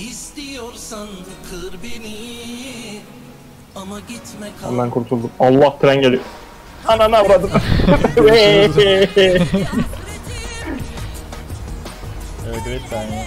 İstiyorsan kır beni ama gitme kal. Ondan kurtuldum. Allah tren geliyor. Ananı avradım. Evet evet saniye.